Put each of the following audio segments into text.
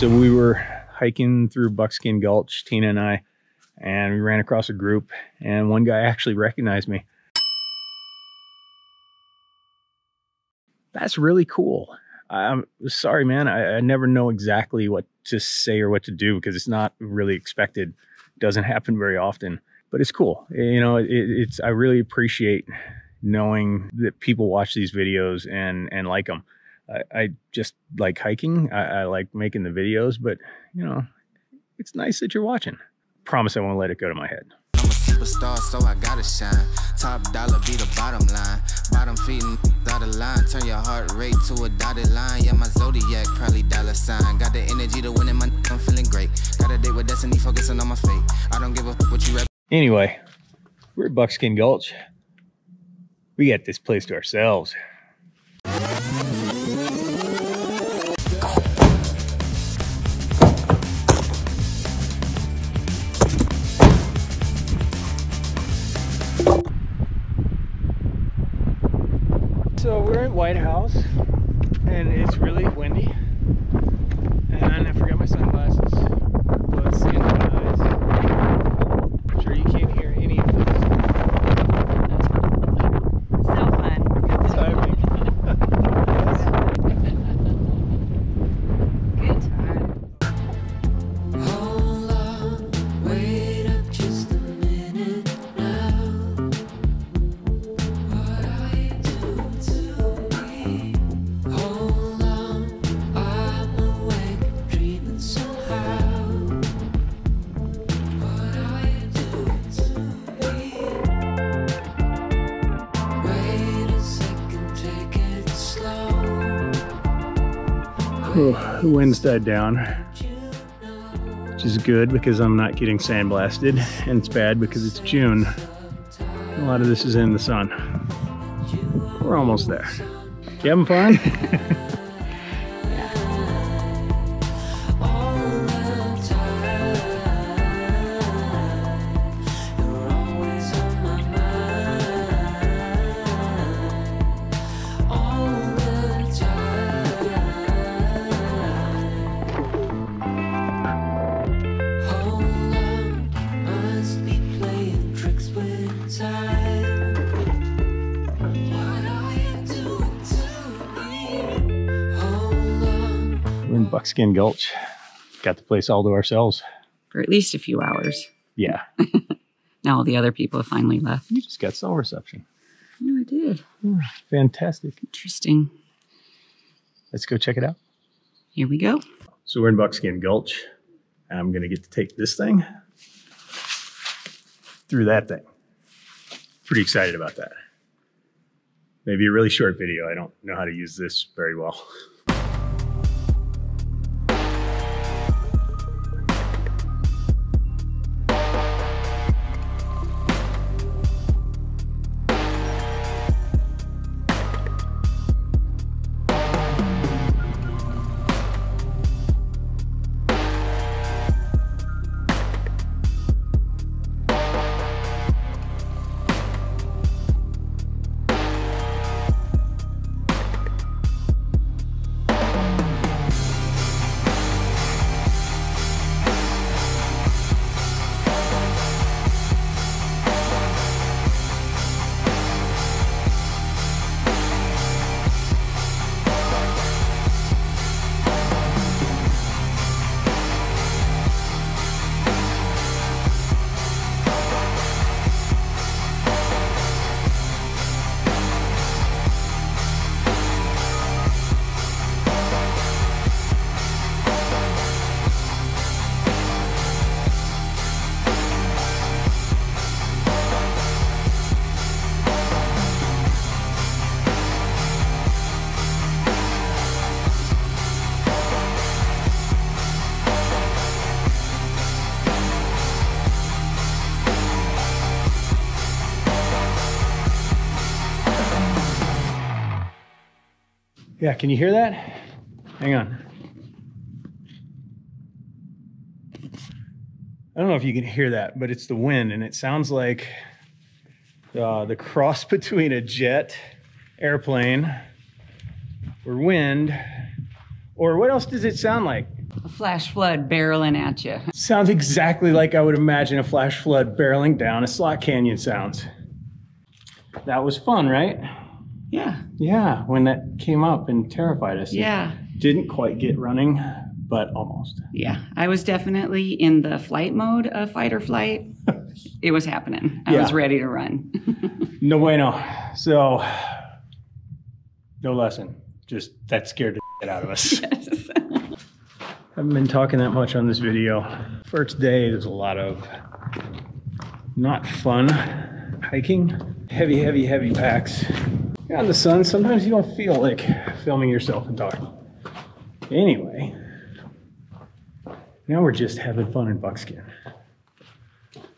So we were hiking through Buckskin Gulch, Tina and I, and we ran across a group, and one guy actually recognized me. That's really cool. I'm sorry, man. I, I never know exactly what to say or what to do because it's not really expected. Doesn't happen very often, but it's cool. You know, it, it's I really appreciate knowing that people watch these videos and and like them. I, I just like hiking. I, I like making the videos, but you know, it's nice that you're watching. Promise I won't let it go to my head. I'm a superstar, so I gotta shine. Top dollar be the bottom line. Bottom feeding out of line. Turn your heart rate to a dotted line. Yeah, my zodiac probably dollar sign. Got the energy to win in my I'm feeling great. Got a date with destiny, focusing on my fate. I don't give a what you rep. Anyway, we're at Buckskin Gulch. We got this place to ourselves. Whitehouse and it's really windy. And I forgot my sunglasses. See in my The wind's died down, which is good because I'm not getting sandblasted, and it's bad because it's June. A lot of this is in the sun. We're almost there. You having fun? Buckskin Gulch. Got the place all to ourselves. For at least a few hours. Yeah, Now all the other people have finally left. you just got cell reception. Oh, I did. Fantastic. Interesting. Let's go check it out. Here we go. So we're in Buckskin Gulch. I'm gonna get to take this thing through that thing. Pretty excited about that. Maybe a really short video. I don't know how to use this very well. Yeah, can you hear that? Hang on. I don't know if you can hear that, but it's the wind, and it sounds like uh, the cross between a jet, airplane, or wind, or what else does it sound like? A flash flood barreling at you. Sounds exactly like I would imagine a flash flood barreling down a slot canyon sounds. That was fun, right? Yeah. Yeah, when that came up and terrified us. Yeah. didn't quite get running, but almost. Yeah. I was definitely in the flight mode of fight or flight. it was happening. I was ready to run. No bueno. So, no lesson. Just that scared the shit out of us. Yes. haven't been talking that much on this video. First day, there's a lot of not fun hiking. Heavy, heavy, heavy packs. Out in the sun, sometimes you don't feel like filming yourself and talking. Anyway, now we're just having fun in buckskin.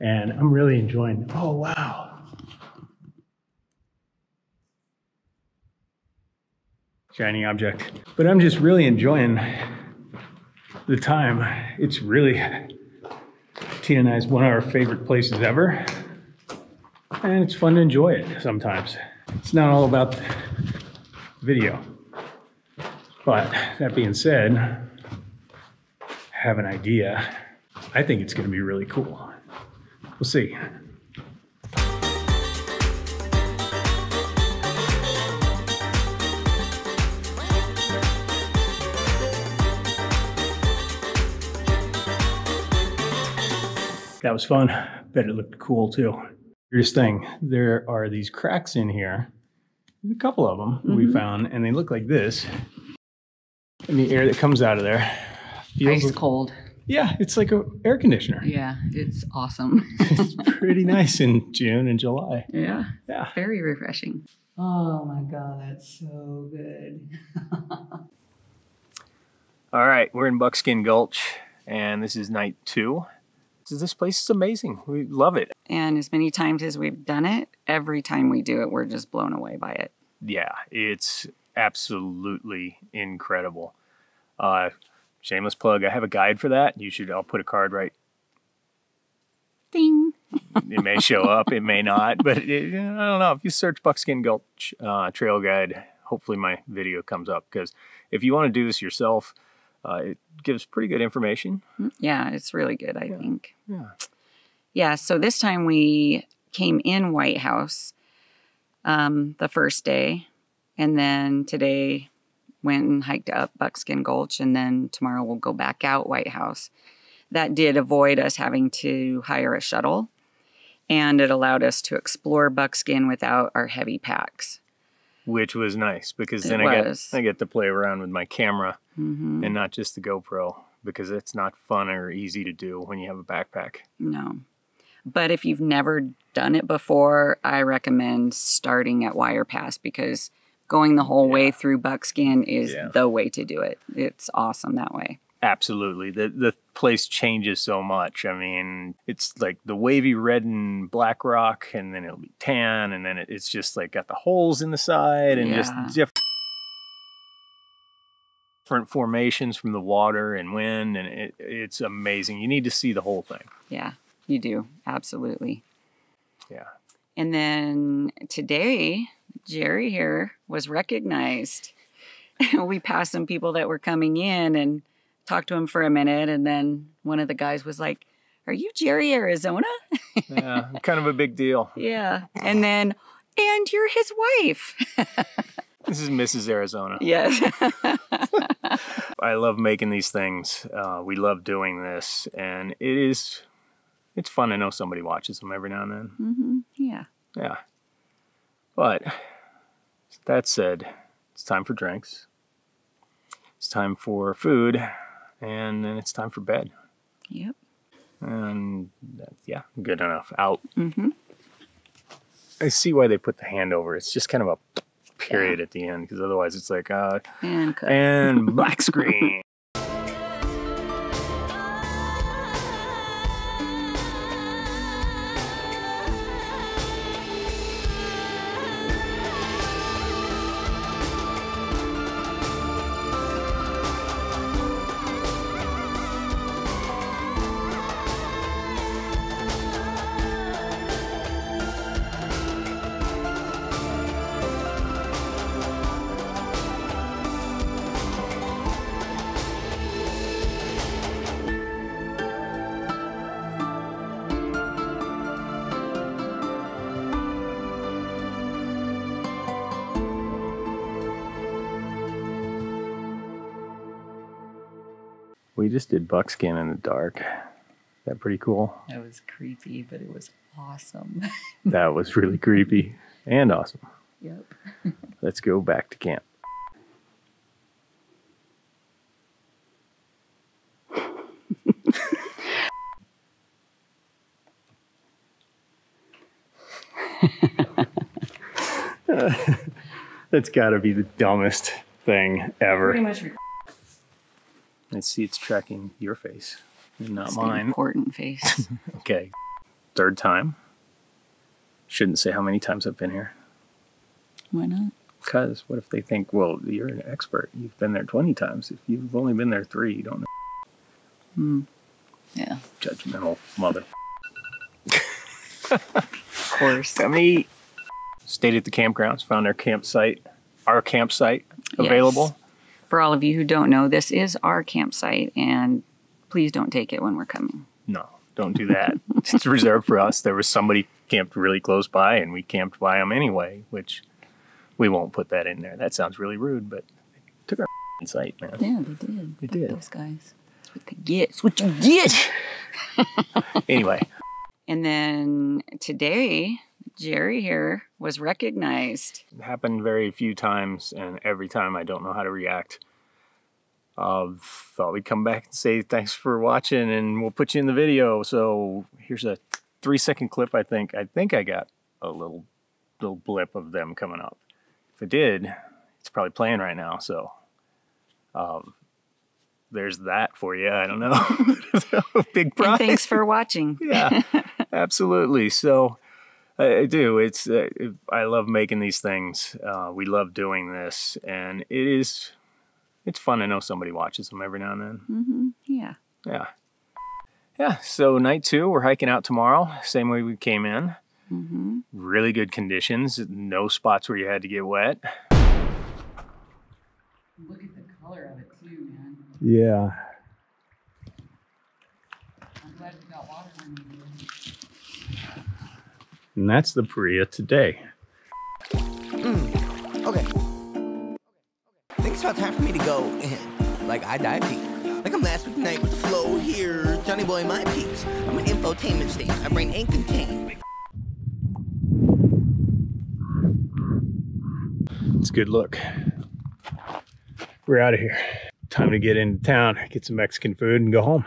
And I'm really enjoying Oh, wow. Shiny object. But I'm just really enjoying the time. It's really, Tina and is one of our favorite places ever. And it's fun to enjoy it sometimes. It's not all about video. But that being said, I have an idea. I think it's going to be really cool. We'll see. That was fun. Bet it looked cool too. Weirdest thing, there are these cracks in here. There's a couple of them we Mhm. found, and they look like this. And the air that comes out of there feels Ice cold. yeah, it's like a air conditioner. Yeah. It's awesome. it's pretty nice in June and July. yeah. Yeah. Very refreshing. Oh my God. That's so good. All right, we're in Buckskin Gulch, and this is night two. This place is amazing. We love it. And as many times as we've done it, every time we do it, we're just blown away by it. Yeah, it's absolutely incredible. Uh, shameless plug. I have a guide for that. You should. I'll put a card right. Ding. It may show up. It may not. But it, I don't know. If you search Buckskin Gulch uh, Trail Guide, hopefully my video comes up. Because if you want to do this yourself, uh, it gives pretty good information. Yeah, it's really good, I think. Yeah. Yeah, so this time we came in Whitehouse um, the first day, and then today went and hiked up Buckskin Gulch, and then tomorrow we'll go back out Whitehouse. That did avoid us having to hire a shuttle, and it allowed us to explore Buckskin without our heavy packs. which was nice because It then I was. get I get to play around with my camera hmm and not just the GoPro because it's not fun or easy to do when you have a backpack. No. But if you've never done it before, I recommend starting at Wire Pass because going the whole way through Buckskin is Yeah. the way to do it. It's awesome that way. Absolutely, the the place changes so much. I mean, it's like the wavy red and black rock, and then it'll be tan, and then it, it's just like got the holes in the side and Yeah. just diff- different formations from the water and wind, and it, it's amazing. You need to see the whole thing. Yeah, you do. Absolutely. Yeah. And then today, Jerry here was recognized. we passed some people that were coming in and talked to him for a minute. And then one of the guys was like, Are you Jerry Arizona? Yeah, kind of a big deal. Yeah. And then, and you're his wife. This is Mrs. Arizona. yes. I love making these things. Uh, we love doing this, and it is it's fun to know somebody watches them every now and then. Mm -hmm. Yeah. Yeah. But that said, it's time for drinks. It's time for food, and then it's time for bed. Yep. And that, yeah, good enough. Out. Mm -hmm. I see why they put the hand over. It's just kind of a period at the end because otherwise it's like uh And cut. and black screen. Just did buckskin in the dark. That pretty cool. That was creepy, but it was awesome. That was really creepy and awesome. yep. Let's go back to camp. That's got to be the dumbest thing Pretty ever. Let's see, it's tracking your face and not It's mine. important face. Okay, third time. Shouldn't say how many times I've been here. Why not? Because what if they think, well, you're an expert. You've been there 20 times. If you've only been there three, you don't know. Hmm. Yeah, Judgmental mother. of course. me. Stayed at the campgrounds, found our campsite, our campsite available. For all of you who don't know, this is our campsite, and please don't take it when we're coming. No, don't do that. it's reserved for us. There was somebody camped really close by, and we camped by them anyway, which we won't put that in there. That sounds really rude, but they took our site, man. Yeah, they did. They did. Those guys. That's what they get. That's what you get. Anyway, And then today, Jerry here was recognized. it happened very few times, and every time I don't know how to react. Uh, thought we'd come back and say thanks for watching, and we'll put you in the video. So here's a three second clip. I think I think I got a little little blip of them coming up. If I did, it's probably playing right now. So um, there's that for you. I don't know. Big And thanks for watching. yeah, absolutely. So I, I do. It's uh, I love making these things. Uh, we love doing this, and it is it's fun to know somebody watches them every now and then. hmm Yeah. Yeah, yeah. So night two, we're hiking out tomorrow. Same way we came in. hmm Really good conditions. No spots where you had to get wet. Look at the color of it too, man. Yeah. I'm glad we got water when we did. And that's the Paria today. Mm, okay. I think it's about time for me to go. In. Like I dive deep. Like I'm last week night with the flow here. Johnny Boy, my peeps. I'm an infotainment state. My brain ain't contained. It's a good look. We're out of here. Time to get into town, get some Mexican food, and go home.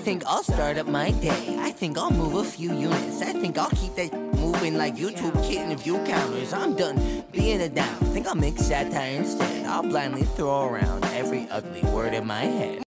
Think I'll start up my day. I think I'll move a few units. I think I'll keep that moving like YouTube hitting view counters. I'm done being a down. Think I'll make satire instead. I'll blindly throw around every ugly word in my head.